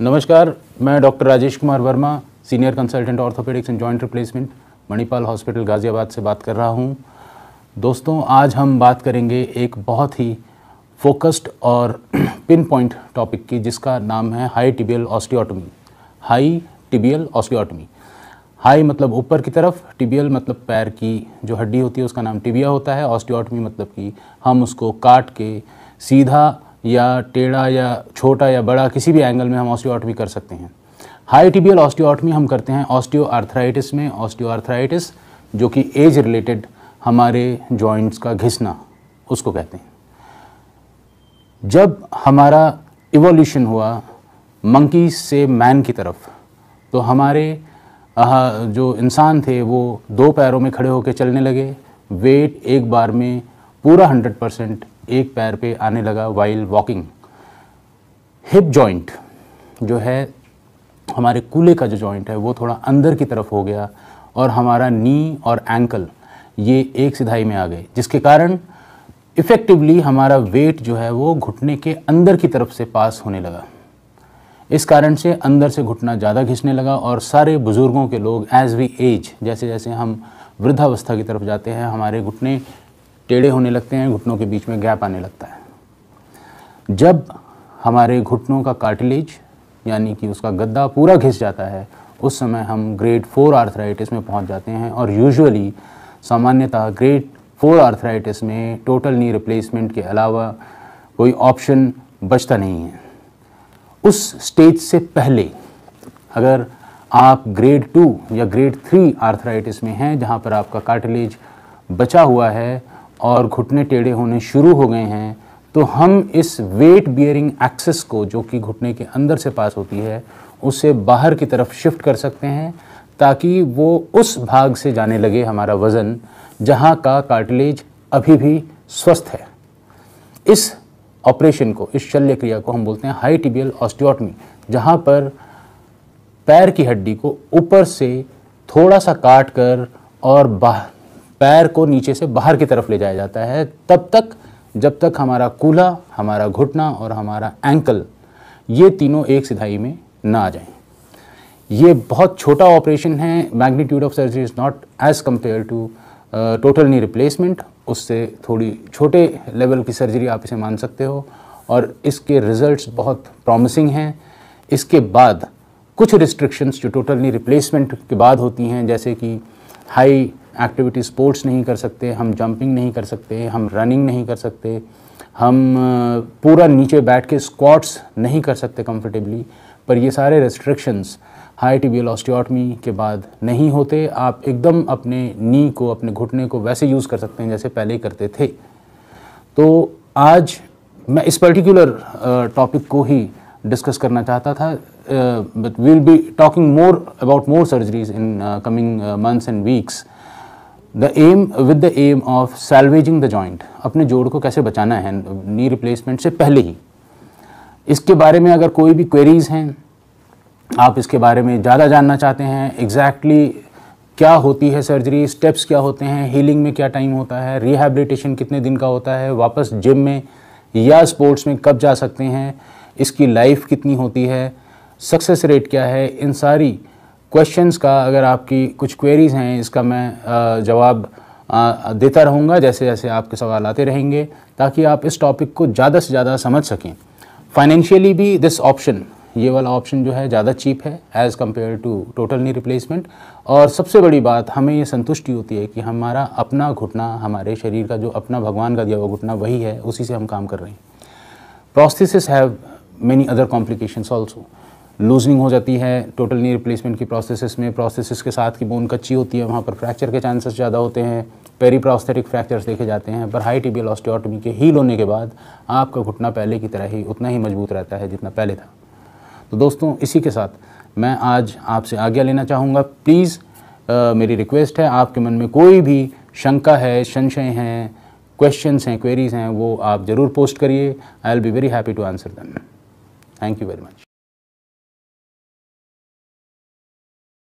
नमस्कार, मैं doctor Rajesh Kumar Verma, senior consultant orthopaedics and joint replacement, Manipal hospital, Ghaziabad से बात कर रहा हूँ। दोस्तों, आज हम बात करेंगे एक बहुत ही फोकस्ड और पिन पॉइंट टॉपिक की, जिसका नाम है high tibial osteotomy high tibial osteotomy high मतलब ऊपर की तरफ़, टिबियल मतलब पैर की जो हड्डी होती है उसका नाम टिबिया होता है, ऑस्टियोटमी मतलब कि हम उसको काट के सीधा या टेढ़ा या छोटा या बड़ा किसी भी एंगल में हम ऑस्टियोटमी कर सकते हैं। हाई टिबियल ऑस्टियोटमी हम करते हैं ऑस्टियो आर्थराइटिस में ऑस्टियो आर्थराइटिस जो कि एज रिलेटेड हमारे जॉइंट्स का घिसना, उसको कहते हैं। जब हमारा इवोल्यूशन हुआ मंकी से मैन की तरफ़ तो हमारे जो इंसान थे, वो दो पैरों में खड़े होकर चलने लगे। वेट एक बार में पूरा हंड्रेड परसेंट एक पैर पे आने लगा वाइल वॉकिंग हिप जॉइंट जो है, हमारे कूले का जो जॉइंट है, वो थोड़ा अंदर की तरफ़ हो गया और हमारा नी और एंकल ये एक सिधाई में आ गए, जिसके कारण इफ़ेक्टिवली हमारा वेट जो है, वो घुटने के अंदर की तरफ़ से पास होने लगा। इस कारण से अंदर से घुटना ज़्यादा घिसने लगा और सारे बुज़ुर्गों के लोग एज़ वी एज जैसे जैसे हम वृद्धावस्था की तरफ़ जाते हैं, हमारे घुटने टेढ़े होने लगते हैं, घुटनों के बीच में गैप आने लगता है। जब हमारे घुटनों का कार्टिलेज यानी कि उसका गद्दा पूरा घिस जाता है, उस समय हम ग्रेड फोर आर्थराइटिस में पहुँच जाते हैं और यूजुअली सामान्यतः ग्रेड फोर आर्थराइटिस में टोटल नी रिप्लेसमेंट के अलावा कोई ऑप्शन बचता नहीं है। उस स्टेज से पहले, अगर आप ग्रेड टू या ग्रेड थ्री आर्थराइटिस में हैं, जहाँ पर आपका कार्टिलेज बचा हुआ है और घुटने टेढ़े होने शुरू हो गए हैं तो हम इस वेट बियरिंग एक्सेस को, जो कि घुटने के अंदर से पास होती है, उसे बाहर की तरफ़ शिफ्ट कर सकते हैं, ताकि वो उस भाग से जाने लगे हमारा वज़न, जहाँ का कार्टिलेज अभी भी स्वस्थ है। इस ऑपरेशन को, इस शल्य क्रिया को हम बोलते हैं हाई टिबियल ऑस्टियोटमी जहाँ पर पैर की हड्डी को ऊपर से थोड़ा सा काट कर और बाहर पैर को नीचे से बाहर की तरफ़ ले जाया जाता है। तब तक, जब तक हमारा कूल्हा हमारा घुटना और हमारा एंकल ये तीनों एक सिधाई में ना आ जाएँ। ये बहुत छोटा ऑपरेशन है magnitude of surgery is not as compare to total knee replacement उससे थोड़ी छोटे लेवल की सर्जरी आप इसे मान सकते हो। और इसके रिजल्ट्स बहुत प्रॉमिसिंग हैं। इसके बाद कुछ रिस्ट्रिक्शंस जो टोटली रिप्लेसमेंट के बाद होती हैं, जैसे कि हाई एक्टिविटी स्पोर्ट्स नहीं कर सकते, हम जंपिंग नहीं कर सकते, हम रनिंग नहीं कर सकते, हम, पूरा नीचे बैठ के स्क्वाट्स नहीं कर सकते कंफर्टेबली पर ये सारे रेस्ट्रिक्शंस हाई टिबियल ऑस्टियोटमी के बाद नहीं होते, आप एकदम अपने नी को, अपने घुटने को वैसे यूज़ कर सकते हैं जैसे पहले करते थे। तो आज मैं इस पर्टिकुलर टॉपिक को ही डिस्कस करना चाहता था but will be talking more about more surgeries in coming months and weeks the aim with the aim of salvaging the joint अपने जोड़ को कैसे बचाना है नी रिप्लेसमेंट से पहले ही। इसके बारे में अगर कोई भी क्वेरीज़ हैं आप इसके बारे में ज़्यादा जानना चाहते हैं एग्जैक्टली exactly क्या होती है सर्जरी स्टेप्स क्या होते हैं हीलिंग में क्या टाइम होता है रिहेबिलिटेशन कितने दिन का होता है, वापस जिम में या स्पोर्ट्स में कब जा सकते हैं, इसकी लाइफ कितनी होती है सक्सेस रेट क्या है, इन सारी क्वेश्चंस का अगर आपकी कुछ क्वेरीज़ हैं, इसका मैं जवाब देता रहूँगा, जैसे जैसे आपके सवाल आते रहेंगे, ताकि आप इस टॉपिक को ज़्यादा से ज़्यादा समझ सकें। फाइनेंशियली भी दिस ऑप्शन ये वाला ऑप्शन जो है ज़्यादा चीप है as compare to total knee replacement और सबसे बड़ी बात, हमें ये संतुष्टि होती है कि हमारा अपना घुटना, हमारे शरीर का जो अपना भगवान का दिया हुआ घुटना, वही है, उसी से हम काम कर रहे हैं। Prosthesis have many other complications also loosening हो जाती है टोटल नी रिप्लेसमेंट की प्रोसेस में प्रोसेस के साथ की बोन कच्ची होती है, वहाँ पर फ्रैक्चर के चांसेस ज़्यादा होते हैं पेरी प्रोस्थेटिक फ्रैक्चर्स देखे जाते हैं, पर हाई टिबियल ऑस्टियोटमी के हील होने के बाद आपका घुटना पहले की तरह ही उतना ही मज़बूत रहता है जितना पहले था। तो दोस्तों, इसी के साथ मैं आज आपसे आज्ञा लेना चाहूँगा। प्लीज़ मेरी रिक्वेस्ट है, आपके मन में कोई भी शंका है, संशय हैं क्वेश्चंस हैं क्वेरीज़ हैं, वो आप ज़रूर पोस्ट करिए। I will be very happy to answer them thank you very much